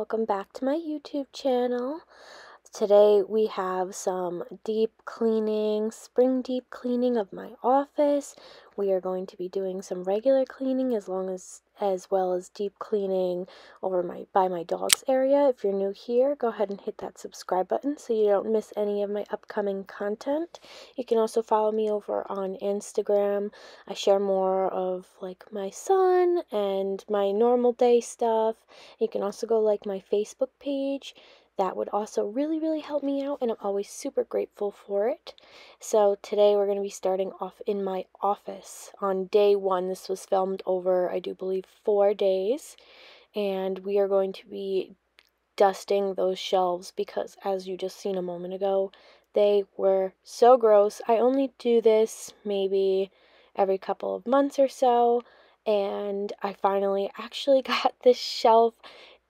Welcome back to my YouTube channel. Today we have some deep cleaning, spring deep cleaning of my office. We are going to be doing some regular cleaning as long as as well as deep cleaning over my by my dog's area. If you're new here, go ahead and hit that subscribe button so you don't miss any of my upcoming content. You can also follow me over on Instagram. I share more of like my son and my normal day stuff. You can also go like my Facebook page that would also really, really help me out, and I'm always super grateful for it. So, today we're going to be starting off in my office on day one. This was filmed over, I do believe, four days, and we are going to be dusting those shelves because, as you just seen a moment ago, they were so gross. I only do this maybe every couple of months or so, and I finally actually got this shelf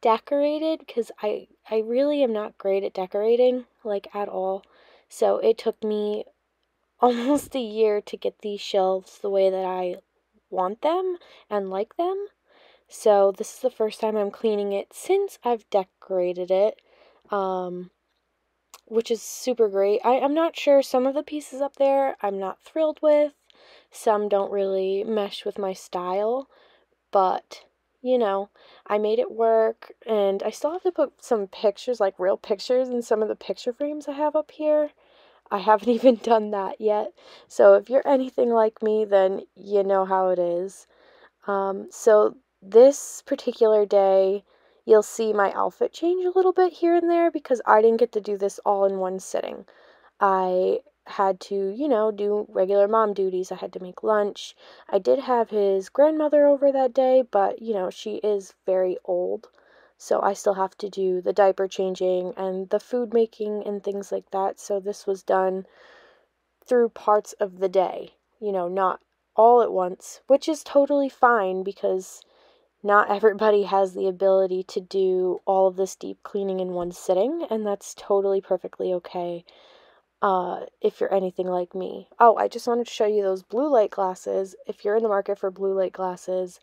decorated because I I really am not great at decorating like at all. So it took me almost a year to get these shelves the way that I want them and like them. So this is the first time I'm cleaning it since I've decorated it. Um which is super great. I, I'm not sure some of the pieces up there I'm not thrilled with. Some don't really mesh with my style, but you know, I made it work and I still have to put some pictures, like real pictures, in some of the picture frames I have up here. I haven't even done that yet. So if you're anything like me, then you know how it is. Um, so this particular day, you'll see my outfit change a little bit here and there because I didn't get to do this all in one sitting. I had to, you know, do regular mom duties. I had to make lunch. I did have his grandmother over that day, but, you know, she is very old. So I still have to do the diaper changing and the food making and things like that. So this was done through parts of the day, you know, not all at once, which is totally fine because not everybody has the ability to do all of this deep cleaning in one sitting, and that's totally perfectly okay uh, if you're anything like me. Oh, I just wanted to show you those blue light glasses. If you're in the market for blue light glasses,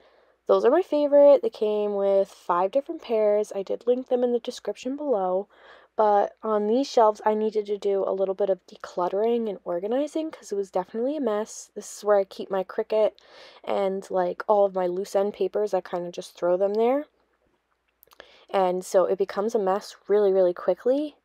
those are my favorite. They came with five different pairs. I did link them in the description below. But on these shelves, I needed to do a little bit of decluttering and organizing because it was definitely a mess. This is where I keep my Cricut and like all of my loose end papers. I kind of just throw them there. And so it becomes a mess really, really quickly.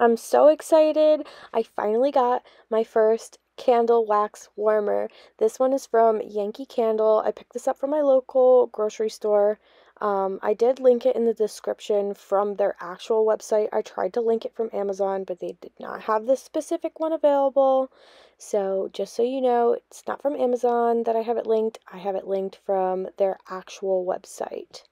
I'm so excited. I finally got my first candle wax warmer. This one is from Yankee Candle. I picked this up from my local grocery store. Um, I did link it in the description from their actual website. I tried to link it from Amazon, but they did not have this specific one available. So, just so you know, it's not from Amazon that I have it linked. I have it linked from their actual website.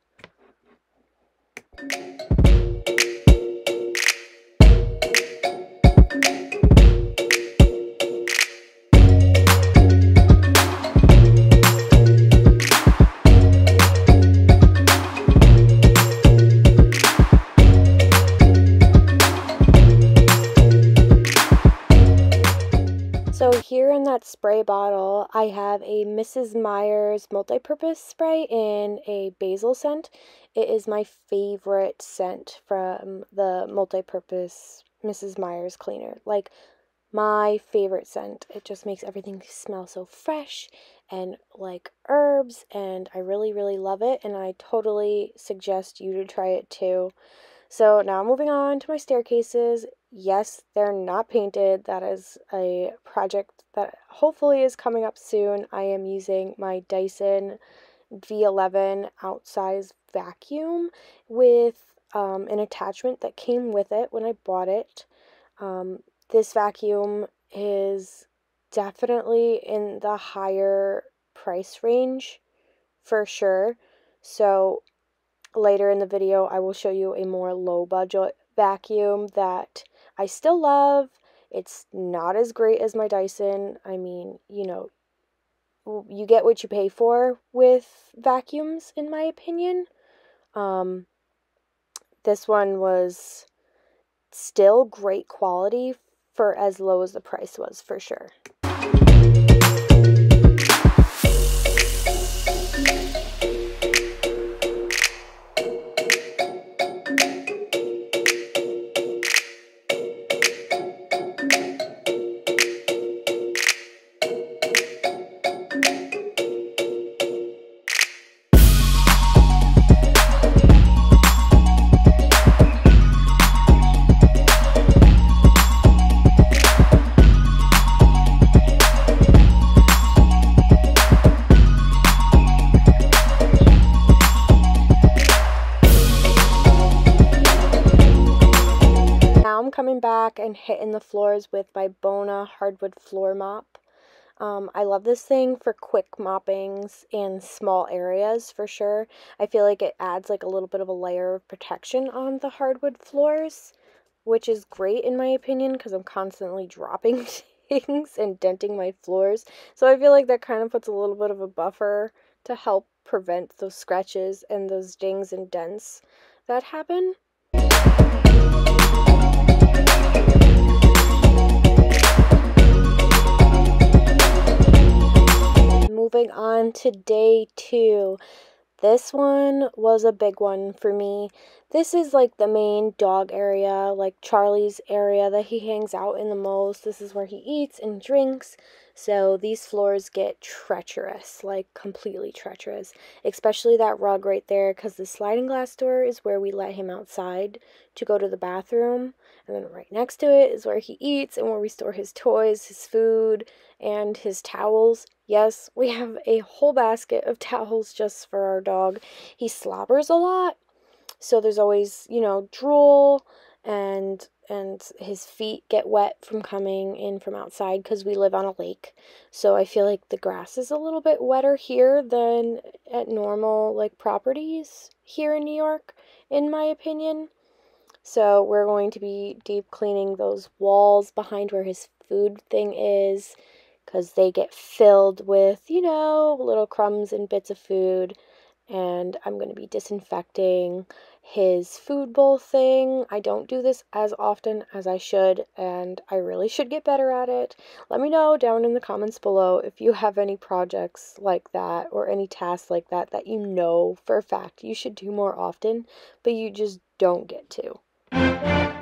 That spray bottle, I have a Mrs. Meyer's multi-purpose spray in a basil scent. It is my favorite scent from the multi-purpose Mrs. Meyer's cleaner. Like, my favorite scent. It just makes everything smell so fresh and like herbs, and I really, really love it, and I totally suggest you to try it too. So now moving on to my staircases. Yes, they're not painted. That is a project that hopefully is coming up soon. I am using my Dyson V11 outsize vacuum with um, an attachment that came with it when I bought it. Um, this vacuum is definitely in the higher price range for sure. So later in the video, I will show you a more low budget vacuum that I still love. It's not as great as my Dyson. I mean, you know, you get what you pay for with vacuums, in my opinion. Um, this one was still great quality for as low as the price was, for sure. Hitting the floors with my Bona hardwood floor mop. Um, I love this thing for quick moppings in small areas for sure. I feel like it adds like a little bit of a layer of protection on the hardwood floors, which is great in my opinion because I'm constantly dropping things and denting my floors. So I feel like that kind of puts a little bit of a buffer to help prevent those scratches and those dings and dents that happen. Moving on to day two. This one was a big one for me. This is like the main dog area, like Charlie's area that he hangs out in the most. This is where he eats and drinks. So these floors get treacherous, like completely treacherous, especially that rug right there because the sliding glass door is where we let him outside to go to the bathroom. And then right next to it is where he eats and where we store his toys, his food, and his towels. Yes, we have a whole basket of towels just for our dog. He slobbers a lot, so there's always, you know, drool and and his feet get wet from coming in from outside because we live on a lake. So I feel like the grass is a little bit wetter here than at normal like properties here in New York, in my opinion. So we're going to be deep cleaning those walls behind where his food thing is because they get filled with, you know, little crumbs and bits of food. And I'm going to be disinfecting his food bowl thing. I don't do this as often as I should, and I really should get better at it. Let me know down in the comments below if you have any projects like that or any tasks like that that you know for a fact you should do more often, but you just don't get to thank you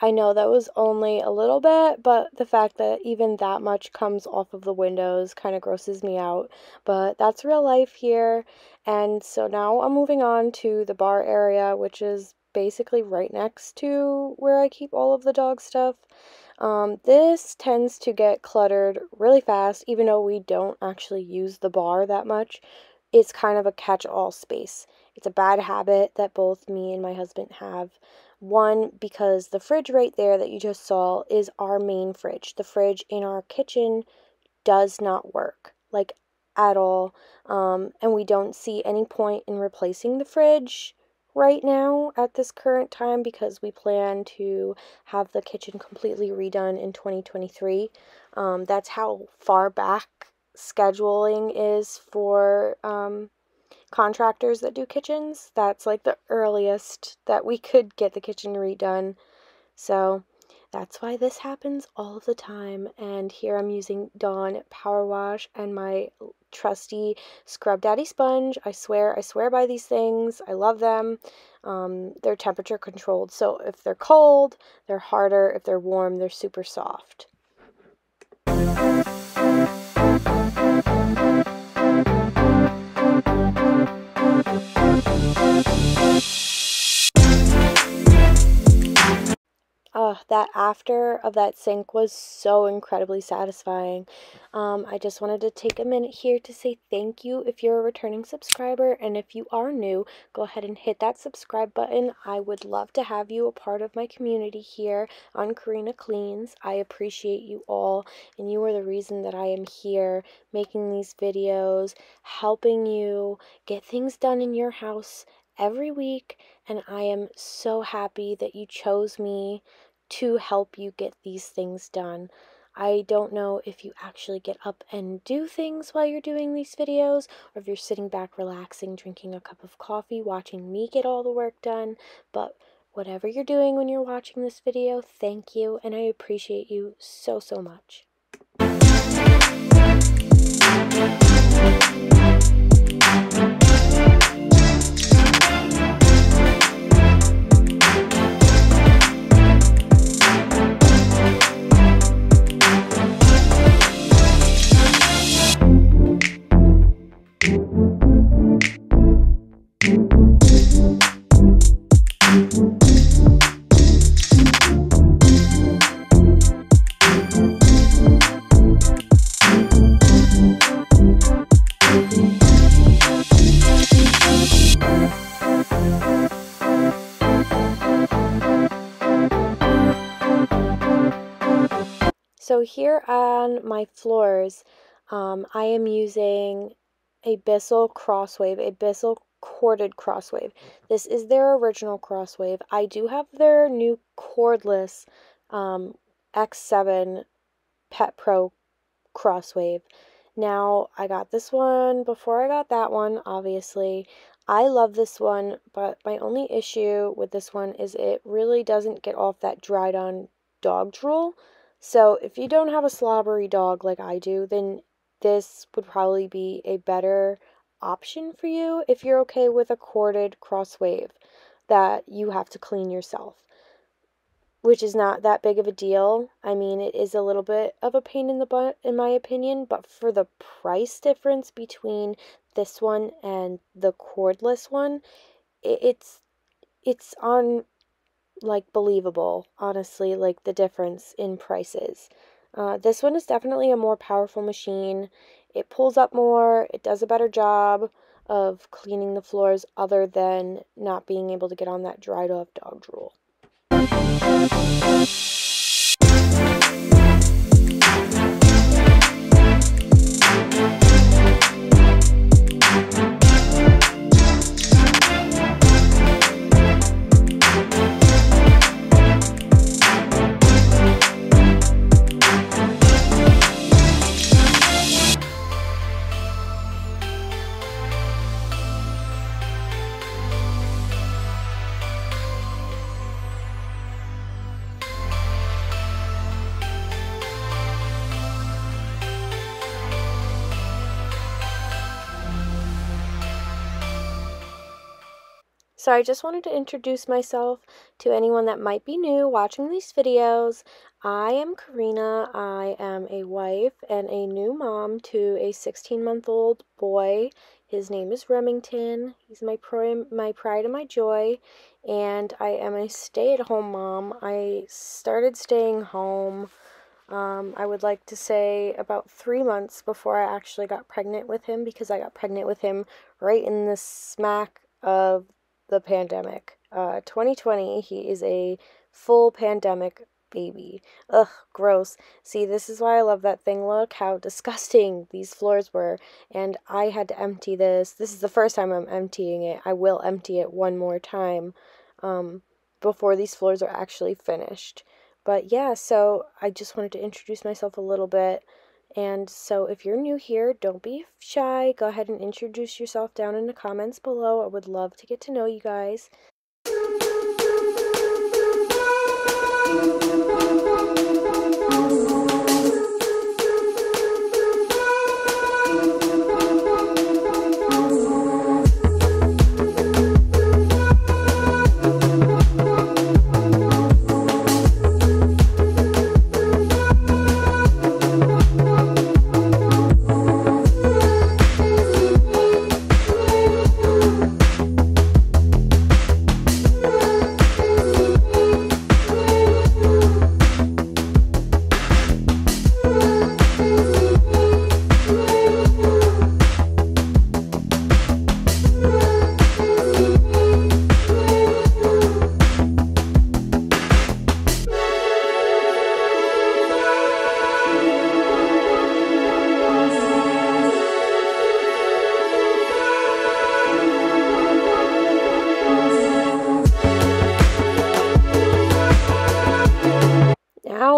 I know that was only a little bit, but the fact that even that much comes off of the windows kind of grosses me out. But that's real life here. And so now I'm moving on to the bar area, which is basically right next to where I keep all of the dog stuff. Um, this tends to get cluttered really fast, even though we don't actually use the bar that much. It's kind of a catch all space. It's a bad habit that both me and my husband have. One, because the fridge right there that you just saw is our main fridge. The fridge in our kitchen does not work, like at all. Um, and we don't see any point in replacing the fridge right now at this current time because we plan to have the kitchen completely redone in 2023. Um, that's how far back scheduling is for um, contractors that do kitchens. That's like the earliest that we could get the kitchen redone. So that's why this happens all the time. And here I'm using Dawn Power Wash and my trusty Scrub Daddy sponge. I swear, I swear by these things. I love them. Um, they're temperature controlled. So if they're cold, they're harder. If they're warm, they're super soft. That after of that sink was so incredibly satisfying. Um, I just wanted to take a minute here to say thank you if you're a returning subscriber, and if you are new, go ahead and hit that subscribe button. I would love to have you a part of my community here on Koreena Cleans. I appreciate you all, and you are the reason that I am here making these videos, helping you get things done in your house every week, and I am so happy that you chose me to help you get these things done. I don't know if you actually get up and do things while you're doing these videos, or if you're sitting back relaxing, drinking a cup of coffee, watching me get all the work done, but whatever you're doing when you're watching this video, thank you, and I appreciate you so, so much. On my floors, um, I am using a Bissell Crosswave, a Bissell corded crosswave. This is their original crosswave. I do have their new cordless um, X7 Pet Pro crosswave. Now, I got this one before I got that one, obviously. I love this one, but my only issue with this one is it really doesn't get off that dried on dog drool. So if you don't have a slobbery dog like I do, then this would probably be a better option for you if you're okay with a corded cross wave that you have to clean yourself, which is not that big of a deal. I mean, it is a little bit of a pain in the butt, in my opinion, but for the price difference between this one and the cordless one, it's it's on like believable, honestly, like the difference in prices. Uh, this one is definitely a more powerful machine. It pulls up more, it does a better job of cleaning the floors other than not being able to get on that dried off dog drool. So I just wanted to introduce myself to anyone that might be new watching these videos. I am Koreena. I am a wife and a new mom to a 16 month old boy. His name is Remington. He's my pride, my pride and my joy. And I am a stay at home mom. I started staying home, um, I would like to say, about three months before I actually got pregnant with him because I got pregnant with him right in the smack of the pandemic. Uh, 2020, he is a full pandemic baby. Ugh, gross. See, this is why I love that thing. Look how disgusting these floors were. And I had to empty this. This is the first time I'm emptying it. I will empty it one more time um, before these floors are actually finished. But yeah, so I just wanted to introduce myself a little bit. And so if you're new here, don't be shy. Go ahead and introduce yourself down in the comments below. I would love to get to know you guys.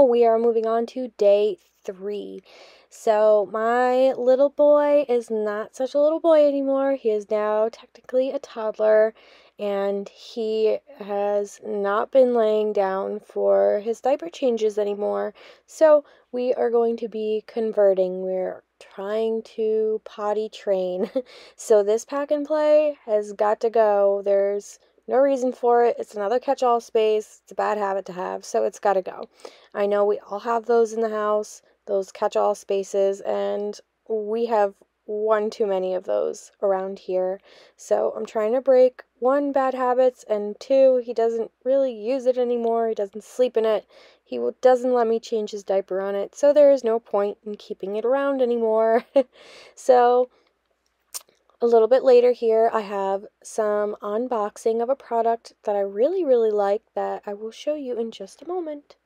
We are moving on to day three. So, my little boy is not such a little boy anymore. He is now technically a toddler, and he has not been laying down for his diaper changes anymore. So, we are going to be converting. We're trying to potty train. so, this pack and play has got to go. There's no reason for it. It's another catch all space. It's a bad habit to have, so it's got to go. I know we all have those in the house those catch all spaces, and we have one too many of those around here. So I'm trying to break one bad habits, and two, he doesn't really use it anymore. He doesn't sleep in it. He doesn't let me change his diaper on it, so there is no point in keeping it around anymore. so a little bit later here, I have some unboxing of a product that I really, really like that I will show you in just a moment.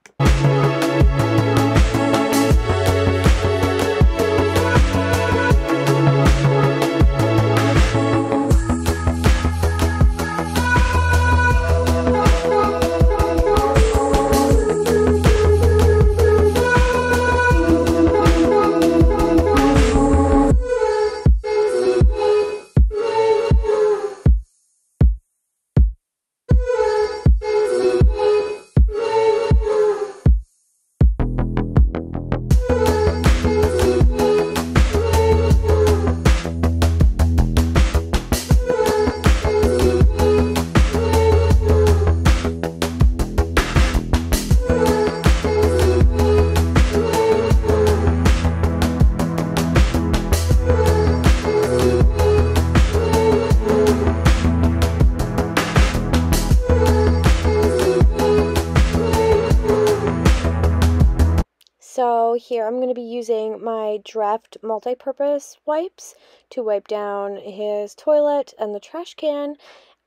My Dreft multi-purpose wipes to wipe down his toilet and the trash can.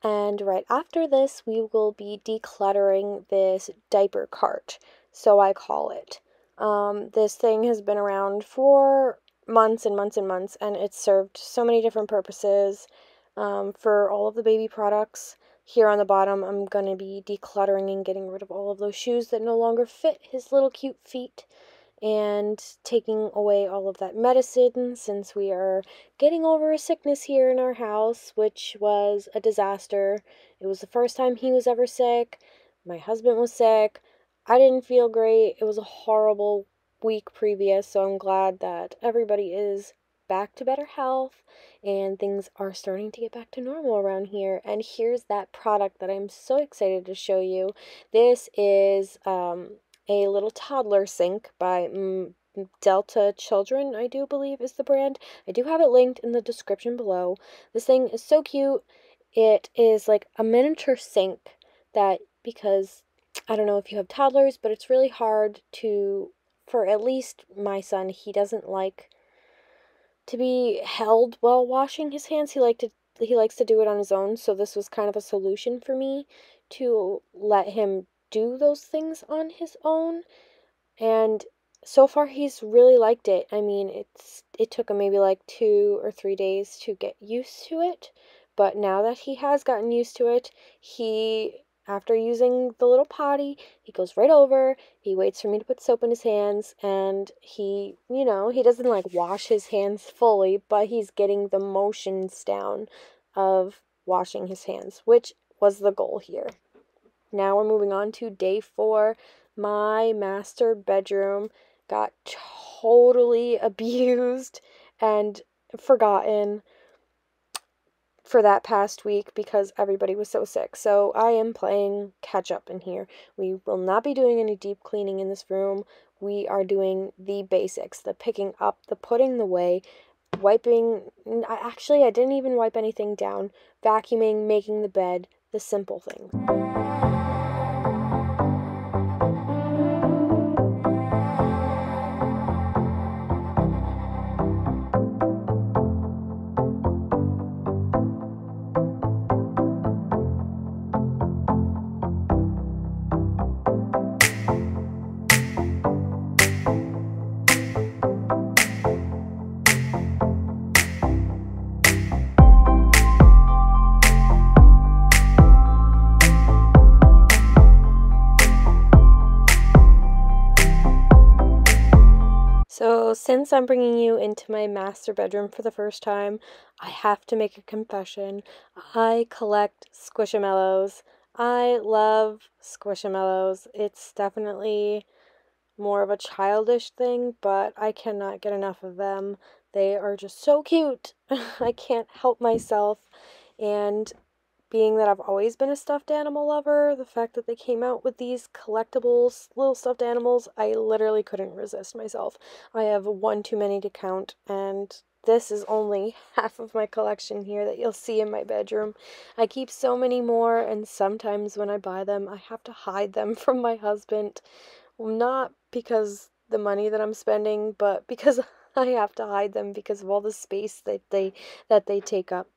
And right after this, we will be decluttering this diaper cart, so I call it. Um, this thing has been around for months and months and months, and it's served so many different purposes um, for all of the baby products. Here on the bottom, I'm going to be decluttering and getting rid of all of those shoes that no longer fit his little cute feet and taking away all of that medicine since we are getting over a sickness here in our house, which was a disaster. It was the first time he was ever sick. My husband was sick. I didn't feel great. It was a horrible week previous, so I'm glad that everybody is back to better health and things are starting to get back to normal around here. And here's that product that I'm so excited to show you. This is um, a little toddler sink by mm, Delta Children, I do believe is the brand. I do have it linked in the description below. This thing is so cute. It is like a miniature sink that, because I don't know if you have toddlers, but it's really hard to, for at least my son, he doesn't like to be held while washing his hands. He like to he likes to do it on his own, so this was kind of a solution for me to let him do those things on his own and so far he's really liked it. I mean, it's it took him maybe like 2 or 3 days to get used to it, but now that he has gotten used to it, he after using the little potty, he goes right over, he waits for me to put soap in his hands, and he, you know, he doesn't like wash his hands fully, but he's getting the motions down of washing his hands, which was the goal here. Now we're moving on to day four. My master bedroom got totally abused and forgotten for that past week because everybody was so sick. So I am playing catch up in here. We will not be doing any deep cleaning in this room. We are doing the basics, the picking up, the putting away, wiping. I, actually, I didn't even wipe anything down. Vacuuming, making the bed, the simple thing. Since I'm bringing you into my master bedroom for the first time, I have to make a confession. I collect Squishamallows. I love Squishamallows. It's definitely more of a childish thing, but I cannot get enough of them. They are just so cute. I can't help myself. And being that I've always been a stuffed animal lover, the fact that they came out with these collectibles, little stuffed animals, I literally couldn't resist myself. I have one too many to count, and this is only half of my collection here that you'll see in my bedroom. I keep so many more, and sometimes when I buy them, I have to hide them from my husband. Not because the money that I'm spending, but because I have to hide them because of all the space that they that they take up.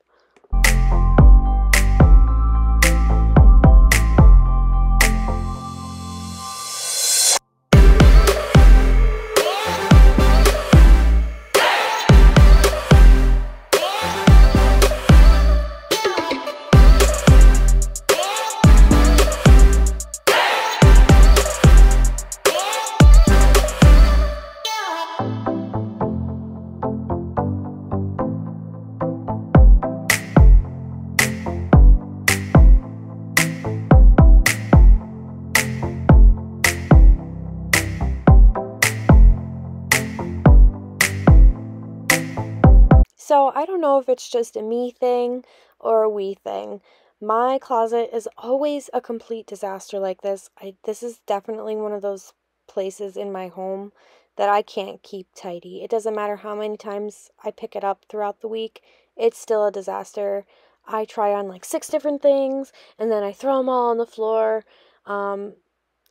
Know if it's just a me thing or a we thing. My closet is always a complete disaster like this. I this is definitely one of those places in my home that I can't keep tidy. It doesn't matter how many times I pick it up throughout the week, it's still a disaster. I try on like six different things and then I throw them all on the floor. Um,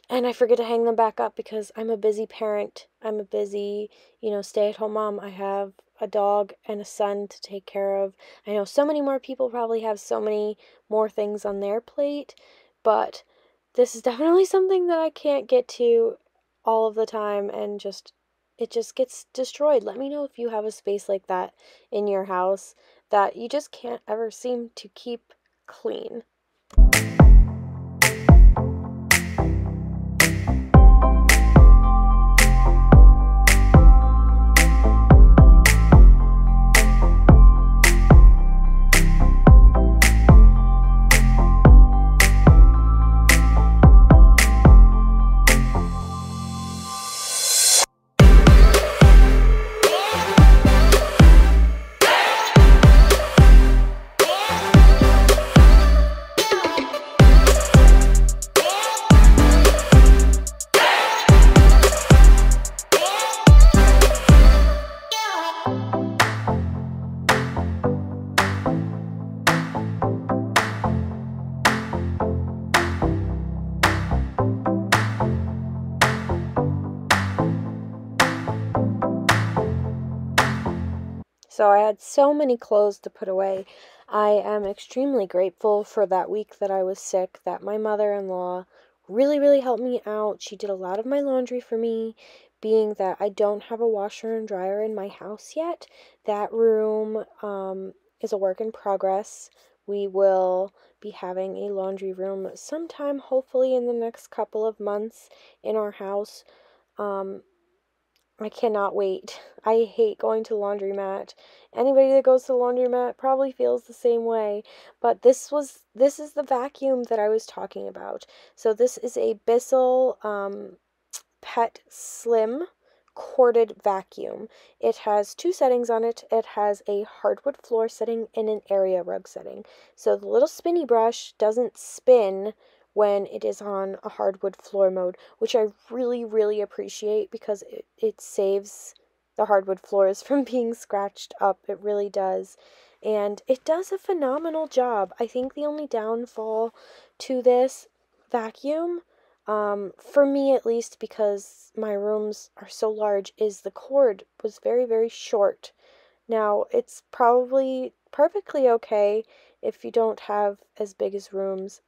and I forget to hang them back up because I'm a busy parent. I'm a busy, you know, stay at home mom. I have a dog and a son to take care of. I know so many more people probably have so many more things on their plate, but this is definitely something that I can't get to all of the time and just it just gets destroyed. Let me know if you have a space like that in your house that you just can't ever seem to keep clean. Had so many clothes to put away. I am extremely grateful for that week that I was sick, that my mother in law really, really helped me out. She did a lot of my laundry for me, being that I don't have a washer and dryer in my house yet. That room um, is a work in progress. We will be having a laundry room sometime, hopefully, in the next couple of months in our house. Um, I cannot wait. I hate going to the laundromat. Anybody that goes to the laundromat probably feels the same way. But this was this is the vacuum that I was talking about. So this is a Bissell um, Pet Slim corded vacuum. It has two settings on it. It has a hardwood floor setting and an area rug setting. So the little spinny brush doesn't spin when it is on a hardwood floor mode, which I really, really appreciate because it, it saves the hardwood floors from being scratched up. It really does. And it does a phenomenal job. I think the only downfall to this vacuum, um, for me at least, because my rooms are so large, is the cord was very, very short. Now, it's probably perfectly okay if you don't have as big as rooms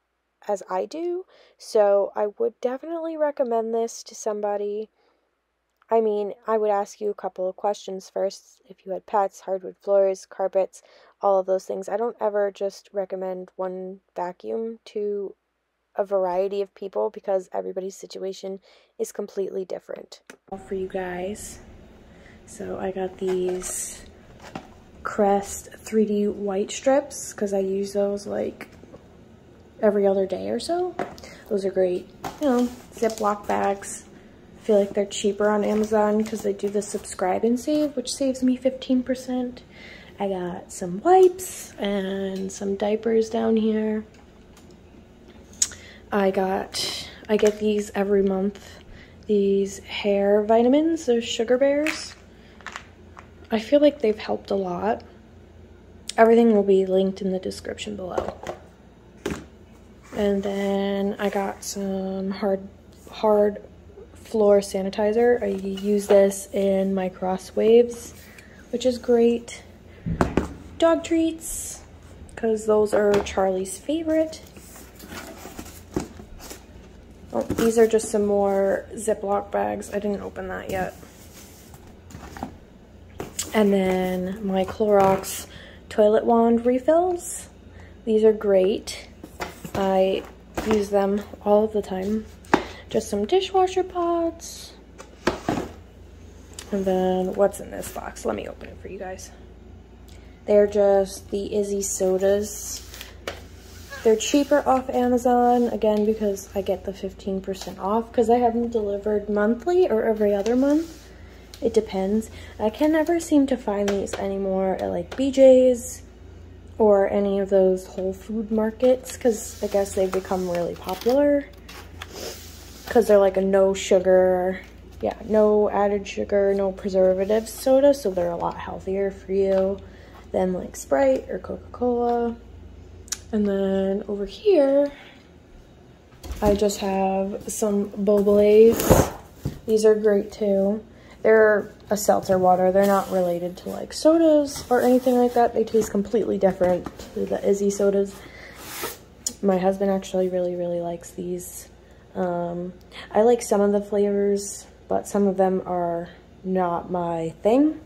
as I do. So I would definitely recommend this to somebody. I mean, I would ask you a couple of questions first if you had pets, hardwood floors, carpets, all of those things. I don't ever just recommend one vacuum to a variety of people because everybody's situation is completely different. For you guys, So I got these Crest 3D white strips because I use those like every other day or so. Those are great. You know, Ziploc bags. I feel like they're cheaper on Amazon because they do the subscribe and save, which saves me 15%. I got some wipes and some diapers down here. I got, I get these every month. These hair vitamins, those sugar bears. I feel like they've helped a lot. Everything will be linked in the description below. And then I got some hard, hard floor sanitizer. I use this in my crosswaves, which is great. Dog treats, because those are Charlie's favorite. Oh, these are just some more Ziploc bags. I didn't open that yet. And then my Clorox toilet wand refills. These are great. I use them all the time. Just some dishwasher pods. And then what's in this box? Let me open it for you guys. They're just the Izze sodas. They're cheaper off Amazon, again, because I get the 15% off because I have them delivered monthly or every other month. It depends. I can never seem to find these anymore at like BJ's or any of those Whole Food markets because I guess they've become really popular because they're like a no sugar, yeah, no added sugar, no preservatives soda, so they're a lot healthier for you than like Sprite or Coca-Cola. And then over here, I just have some Bublys. These are great too. They're a seltzer water. They're not related to like sodas or anything like that. They taste completely different to the Izze sodas. My husband actually really, really likes these. Um, I like some of the flavors, but some of them are not my thing.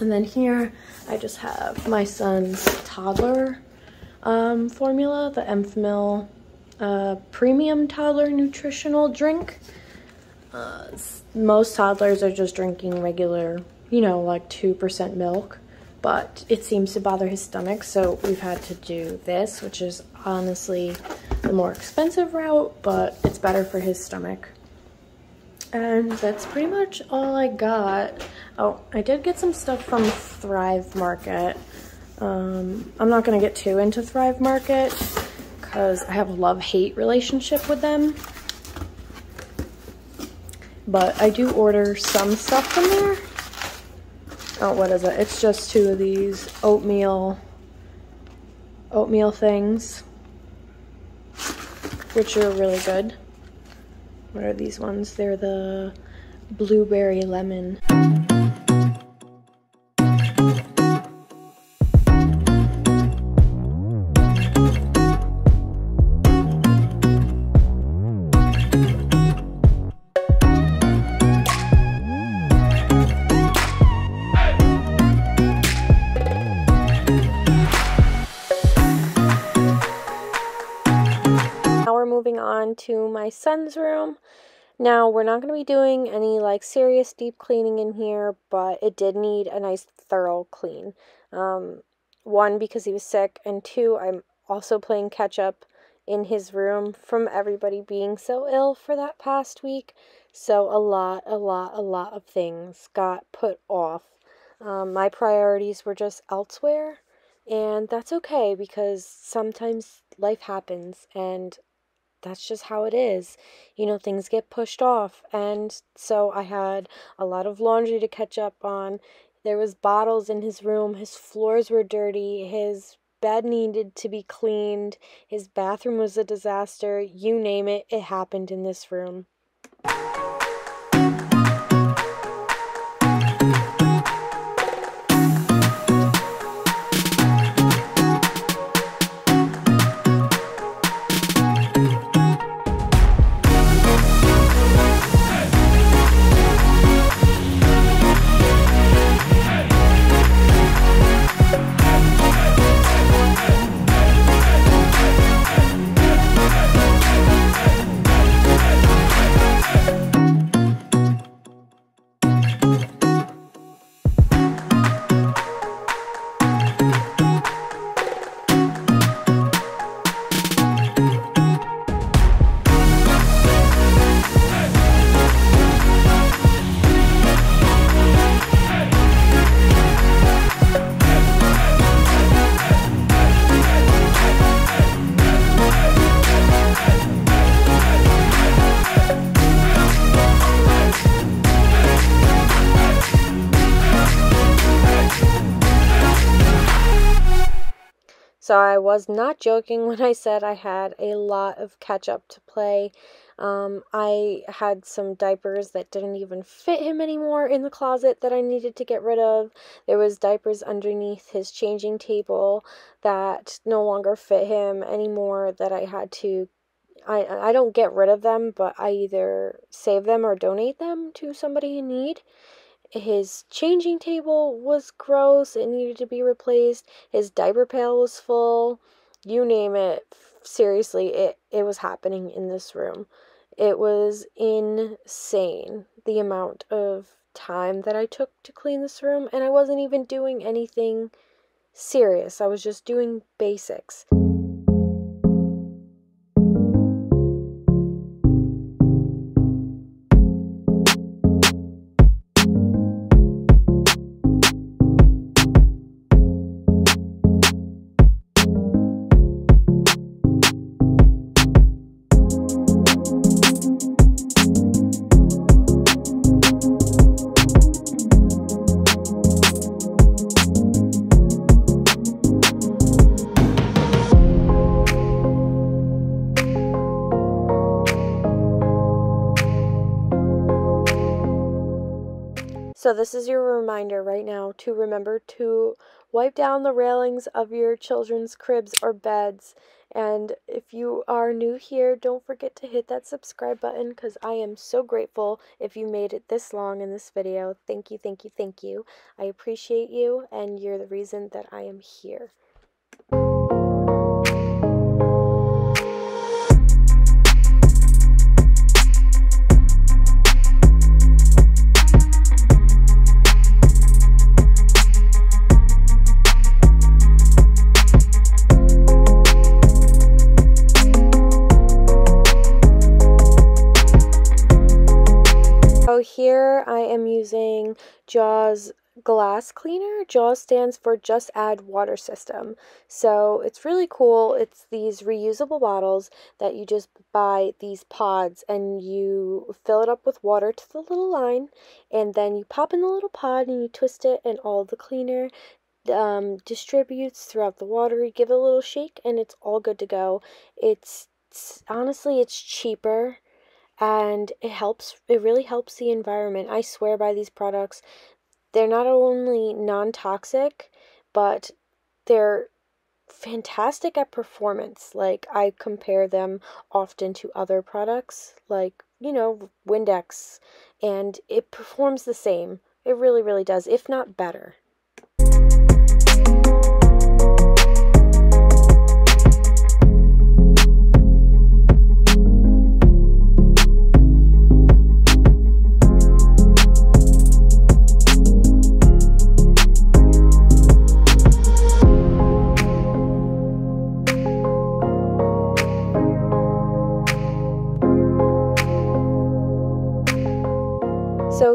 And then here, I just have my son's toddler um, formula, the Enfamil uh, Premium Toddler Nutritional Drink. Uh, most toddlers are just drinking regular, you know, like 2% milk, but it seems to bother his stomach, so we've had to do this, which is honestly the more expensive route, but it's better for his stomach. And that's pretty much all I got. Oh, I did get some stuff from Thrive Market. Um, I'm not going to get too into Thrive Market because I have a love-hate relationship with them. But I do order some stuff from there. Oh, what is it? It's just two of these oatmeal, oatmeal things, which are really good. What are these ones? They're the blueberry lemon. My son's room. Now, we're not going to be doing any like serious deep cleaning in here, but it did need a nice thorough clean. Um, one, because he was sick, and two, I'm also playing catch up in his room from everybody being so ill for that past week. So, a lot, a lot, a lot of things got put off. Um, my priorities were just elsewhere, and that's okay because sometimes life happens, and that's just how it is. You know, things get pushed off. And so I had a lot of laundry to catch up on. There was bottles in his room. His floors were dirty. His bed needed to be cleaned. His bathroom was a disaster. You name it, it happened in this room. So I was not joking when I said I had a lot of catch up to play. Um, I had some diapers that didn't even fit him anymore in the closet that I needed to get rid of. There was diapers underneath his changing table that no longer fit him anymore that I had to I I don't get rid of them, but I either save them or donate them to somebody in need. His changing table was gross, it needed to be replaced. His diaper pail was full. You name it. Seriously, it it was happening in this room. It was insane the amount of time that I took to clean this room, and I wasn't even doing anything serious. I was just doing basics. So, this is your reminder right now to remember to wipe down the railings of your children's cribs or beds. And if you are new here, don't forget to hit that subscribe button because I am so grateful if you made it this long in this video. Thank you, thank you, thank you. I appreciate you, and you're the reason that I am here. So here I am using Jaws glass cleaner. JAWS stands for Just Add Water System. So it's really cool. It's these reusable bottles that you just buy these pods and you fill it up with water to the little line and then you pop in the little pod and you twist it and all the cleaner um, distributes throughout the water. You give it a little shake and it's all good to go. It's, it's honestly it's cheaper and it helps it really helps the environment. I swear by these products. They're not only non-toxic but they're fantastic at performance. Like i compare them often to other products like you know windex and it performs the same. It really really does if not better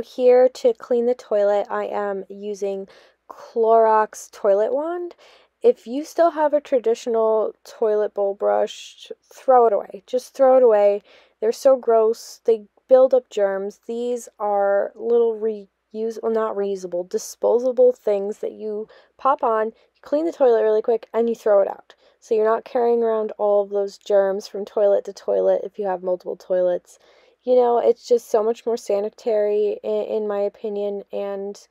here to clean the toilet, I am using Clorox Toilet Wand. If you still have a traditional toilet bowl brush, throw it away. Just throw it away. They're so gross. They build up germs. These are little reuse, well, not reusable, disposable things that you pop on, clean the toilet really quick, and you throw it out. So you're not carrying around all of those germs from toilet to toilet if you have multiple toilets you know, it's just so much more sanitary, in, in my opinion, and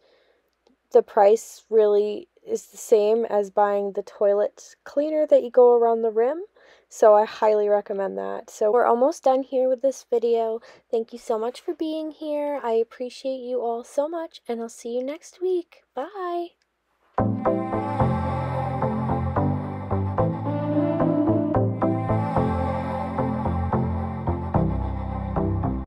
the price really is the same as buying the toilet cleaner that you go around the rim. So I highly recommend that. So we're almost done here with this video. Thank you so much for being here. I appreciate you all so much and I'll see you next week. Bye.